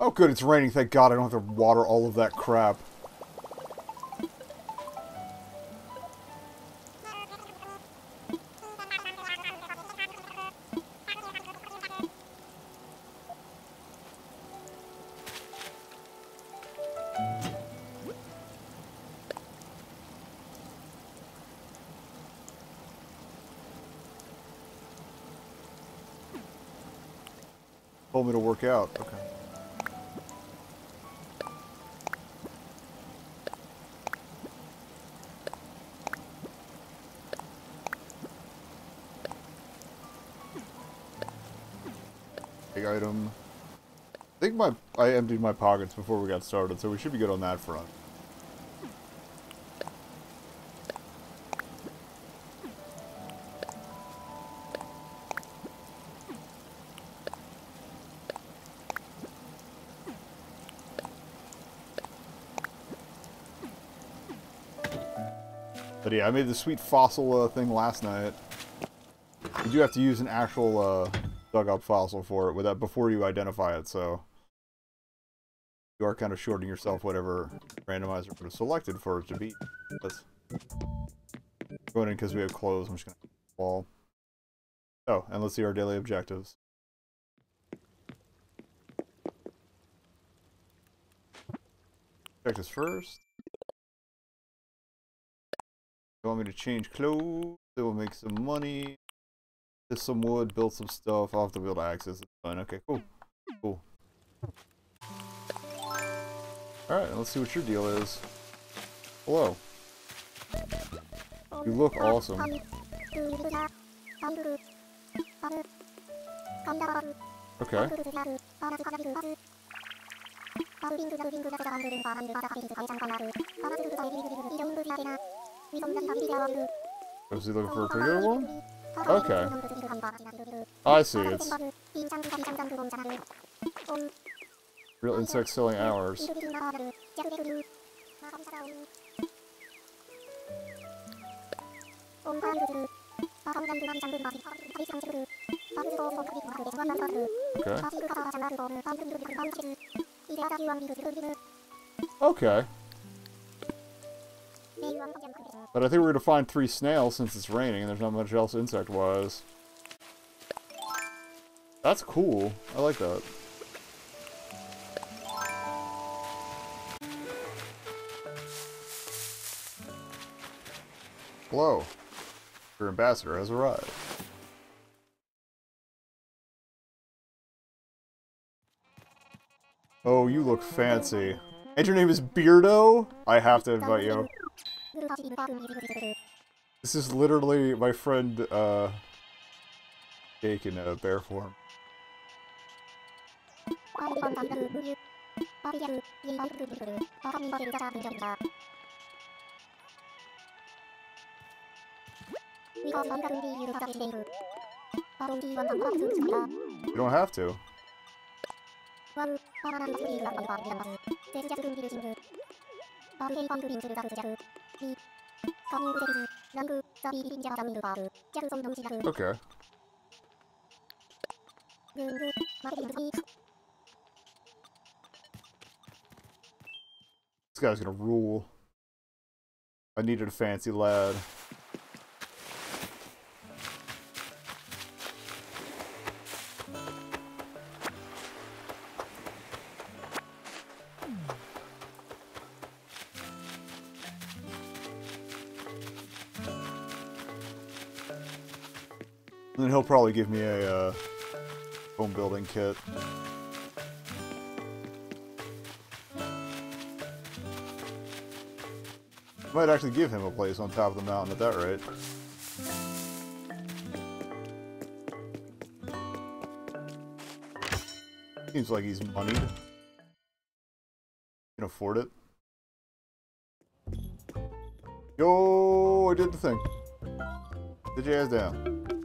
Oh good, it's raining. Thank God I don't have to water all of that crap. Told me to work out. Okay. Big item. I think my I emptied my pockets before we got started, so we should be good on that front. But yeah, I made the sweet fossil uh, thing last night. You do have to use an actual uh, dug up fossil for it with that before you identify it, so you are kind of shorting yourself whatever randomizer would have selected for it to be. Let's go in because we have clothes. I'm just gonna wall. Oh, and let's see our daily objectives. Check this first. You want me to change clothes? It will make some money. Get some wood, build some stuff. I'll have to build access. It's fine. Okay, cool. Cool. Alright, let's see what your deal is. Hello. You look awesome. Okay. Was he looking for a pretty one? Okay. I see, it's real insect selling hours. Okay. Okay. But I think we're going to find three snails since it's raining and there's not much else insect-wise. That's cool. I like that. Hello. Your ambassador has arrived. Oh, you look fancy. And your name is Beardo? I have to invite you. This is literally my friend, uh, Jake in uh, bear form. You don't have to. Okay. This guy's gonna rule. I needed a fancy lad. He'll probably give me a uh, home building kit. Might actually give him a place on top of the mountain at that rate. Seems like he's moneyed. Can afford it. Yo, I did the thing. The ass down.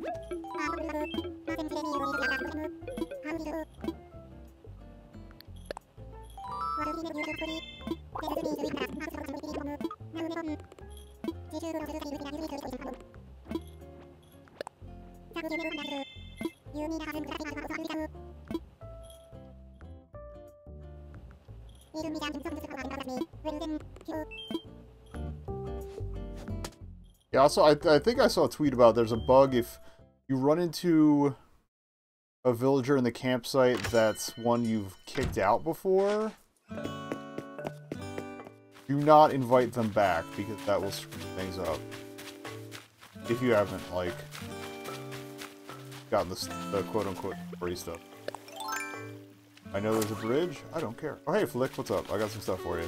Yeah, also, I, I think I saw a tweet about there's a bug if you run into a villager in the campsite that's one you've kicked out before, do not invite them back because that will screw things up. If you haven't, like, gotten the, the quote-unquote free stuff. I know there's a bridge. I don't care. Oh, hey, Flick, what's up? I got some stuff for you.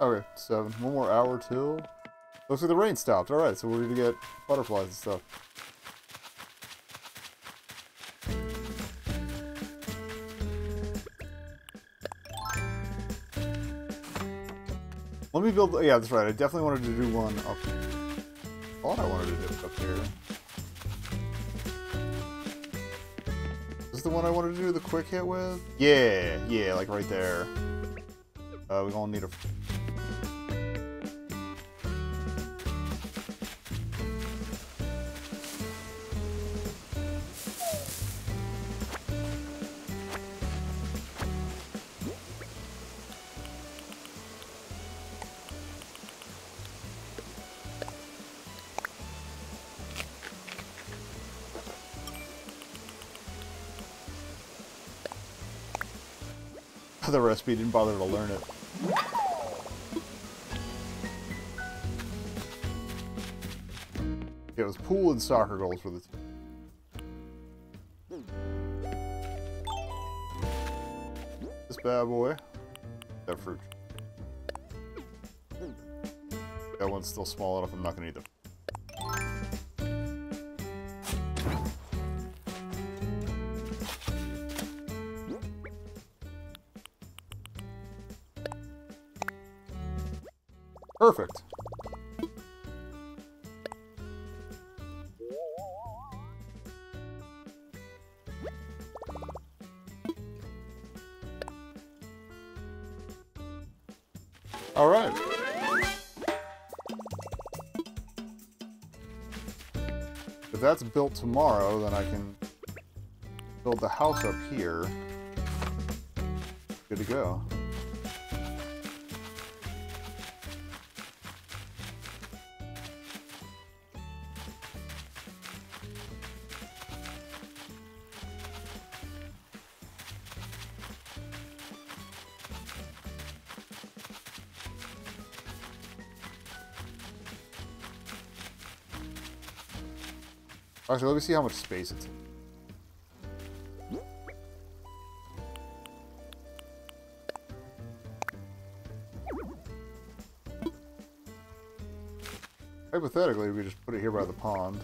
Okay, seven. One more hour till. Oh, Looks like the rain stopped. Alright, so we're gonna get butterflies and stuff. Let me build. Yeah, that's right. I definitely wanted to do one up. Thought I wanted to do up here. Is this the one I wanted to do the quick hit with? Yeah, yeah, like right there. Uh, we're gonna need a. the recipe didn't bother to learn it. Pool and soccer goals for the team. This bad boy. That fruit. That one's still small enough, I'm not gonna eat them. All right. If that's built tomorrow, then I can build the house up here. Good to go. Actually, let me see how much space it's Hypothetically, we just put it here by the pond.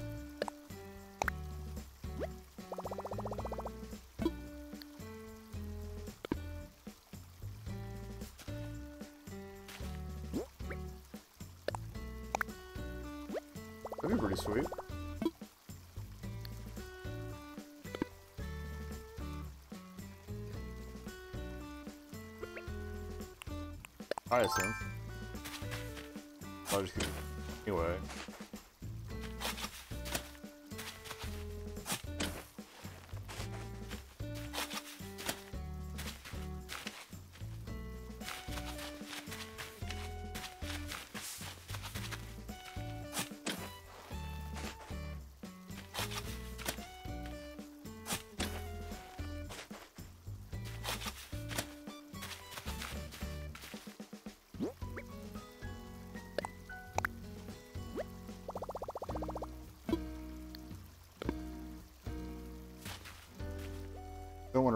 That'd be pretty sweet. Hyacinth. I'll just keep Anyway.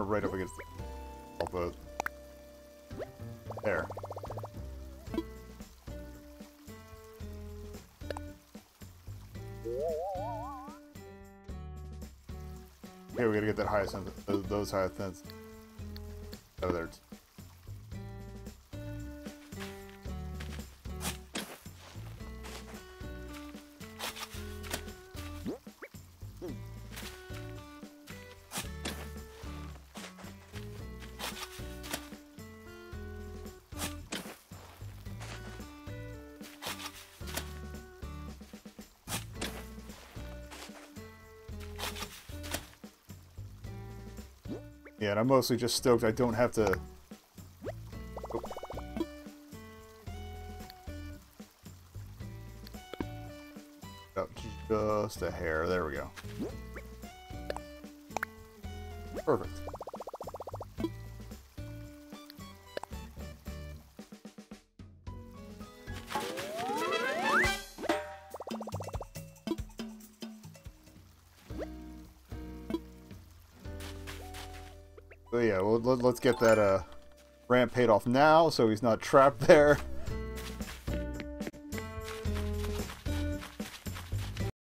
right up against the air. There. We gotta get that highest. those hyacinths. Oh, there. Yeah, and I'm mostly just stoked I don't have to... Oh. Just a hair. There we go. Perfect. Yeah, well, let, let's get that uh, ramp paid off now so he's not trapped there.